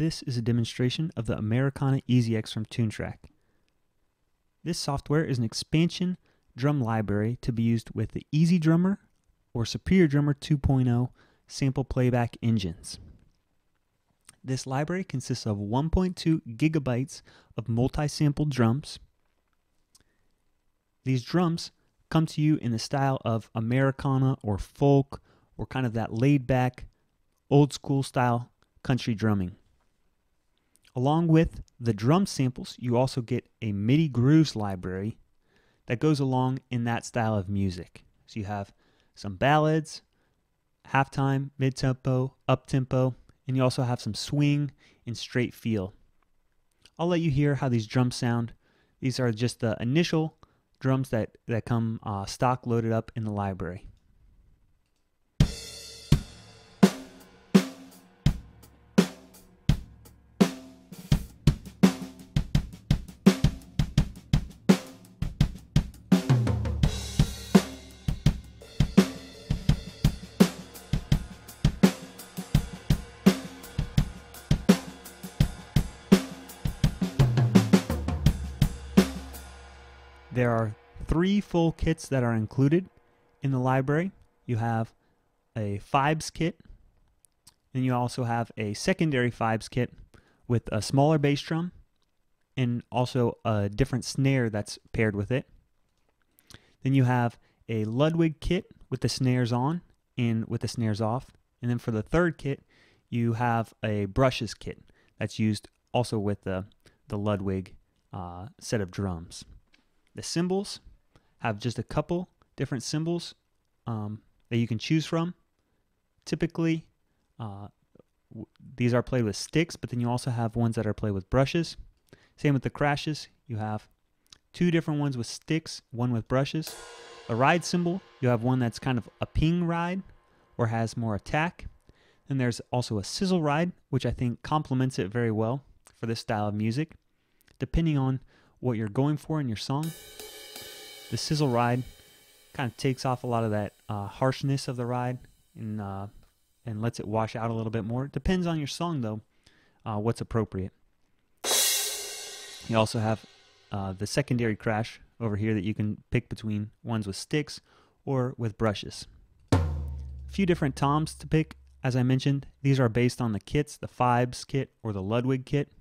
This is a demonstration of the Americana EZX from Toontrack. This software is an expansion drum library to be used with the Easy EZdrummer or Superior Drummer 2.0 sample playback engines. This library consists of 1.2 gigabytes of multi-sample drums. These drums come to you in the style of Americana or folk or kind of that laid back, old school style country drumming. Along with the drum samples, you also get a MIDI grooves library that goes along in that style of music. So you have some ballads, halftime, mid tempo, up tempo, and you also have some swing and straight feel. I'll let you hear how these drums sound. These are just the initial drums that, that come uh, stock loaded up in the library. There are three full kits that are included in the library. You have a Fibes kit, and you also have a secondary Fibes kit with a smaller bass drum and also a different snare that's paired with it. Then you have a Ludwig kit with the snares on and with the snares off. And then for the third kit, you have a brushes kit that's used also with the, the Ludwig uh, set of drums. The cymbals have just a couple different cymbals um, that you can choose from. Typically, uh, these are played with sticks, but then you also have ones that are played with brushes. Same with the crashes. You have two different ones with sticks, one with brushes. A ride cymbal, you have one that's kind of a ping ride or has more attack. Then there's also a sizzle ride, which I think complements it very well for this style of music. Depending on what you're going for in your song. The sizzle ride kind of takes off a lot of that uh, harshness of the ride and uh, and lets it wash out a little bit more. It depends on your song though, uh, what's appropriate. You also have uh, the secondary crash over here that you can pick between ones with sticks or with brushes. A few different toms to pick. As I mentioned, these are based on the kits, the Fibes kit or the Ludwig kit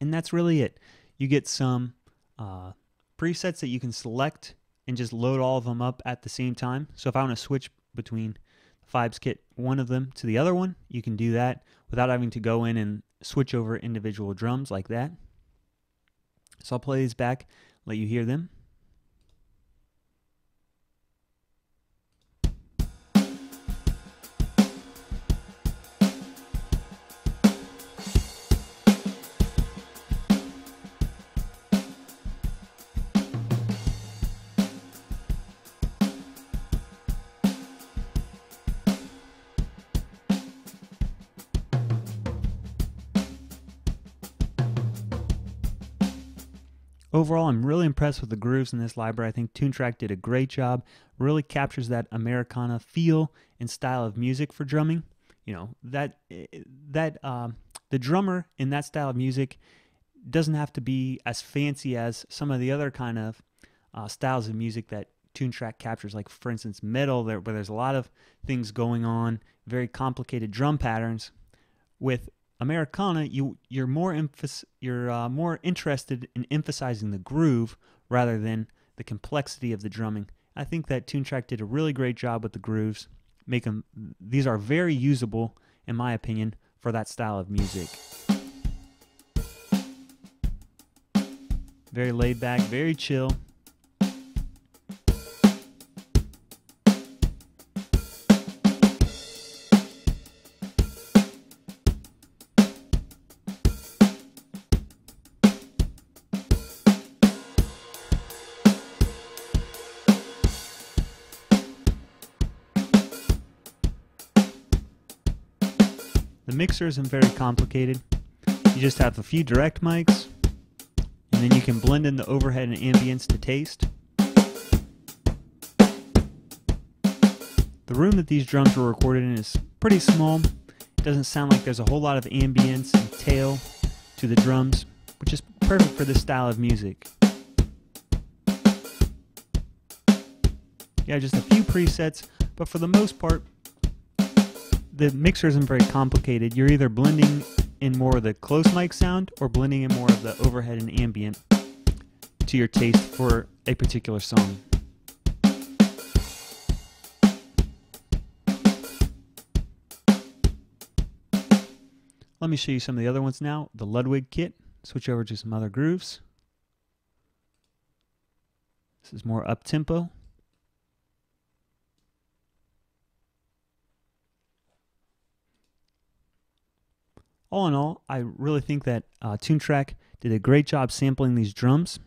and that's really it. You get some uh, presets that you can select and just load all of them up at the same time. So if I want to switch between the Fibes kit, one of them to the other one, you can do that without having to go in and switch over individual drums like that. So I'll play these back, let you hear them. Overall, I'm really impressed with the grooves in this library. I think Toontrack did a great job. Really captures that Americana feel and style of music for drumming. You know that that um, the drummer in that style of music doesn't have to be as fancy as some of the other kind of uh, styles of music that Toontrack captures. Like for instance, metal, where there's a lot of things going on, very complicated drum patterns. With Americana, you you're more you're uh, more interested in emphasizing the groove rather than the complexity of the drumming. I think that Toontrack did a really great job with the grooves. Make them these are very usable in my opinion for that style of music. Very laid back, very chill. The mixer isn't very complicated. You just have a few direct mics, and then you can blend in the overhead and ambience to taste. The room that these drums were recorded in is pretty small. It doesn't sound like there's a whole lot of ambience and tail to the drums, which is perfect for this style of music. Yeah, just a few presets, but for the most part, the mixer isn't very complicated. You're either blending in more of the close mic sound or blending in more of the overhead and ambient to your taste for a particular song. Let me show you some of the other ones now. The Ludwig kit. Switch over to some other grooves. This is more up all in all, I really think that uh, Toontrack did a great job sampling these drums.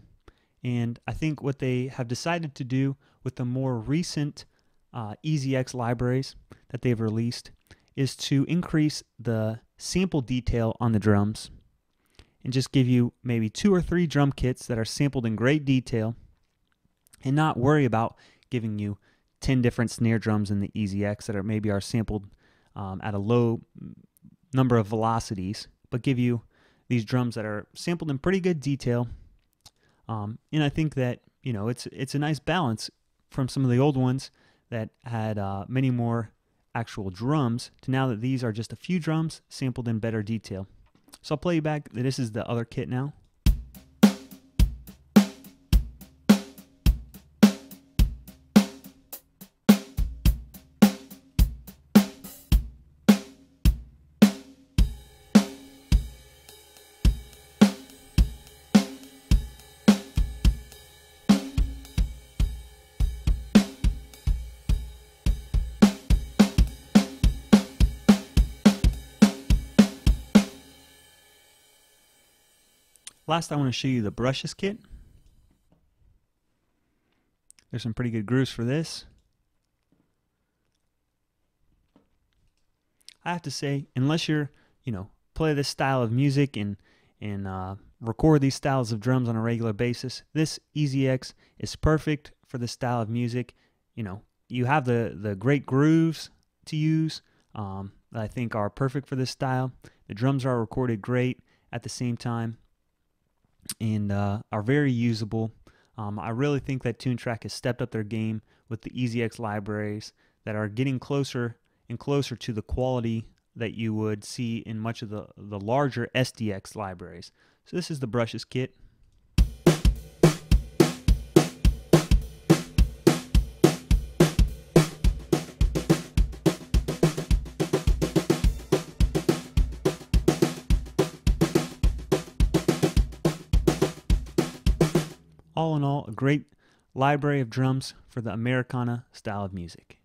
And I think what they have decided to do with the more recent uh, EZX libraries that they've released is to increase the sample detail on the drums and just give you maybe two or three drum kits that are sampled in great detail and not worry about giving you 10 different snare drums in the EZX that are maybe are sampled um, at a low number of velocities, but give you these drums that are sampled in pretty good detail. Um, and I think that you know it's it's a nice balance from some of the old ones that had uh, many more actual drums to now that these are just a few drums sampled in better detail. So I'll play you back. This is the other kit now. Last, I want to show you the brushes kit. There's some pretty good grooves for this. I have to say, unless you're, you know, play this style of music and and uh, record these styles of drums on a regular basis, this EZX is perfect for this style of music. You know, you have the the great grooves to use um, that I think are perfect for this style. The drums are recorded great at the same time and uh, are very usable. Um, I really think that Toontrack has stepped up their game with the EZX libraries that are getting closer and closer to the quality that you would see in much of the, the larger SDX libraries. So this is the brushes kit. All in all, a great library of drums for the Americana style of music.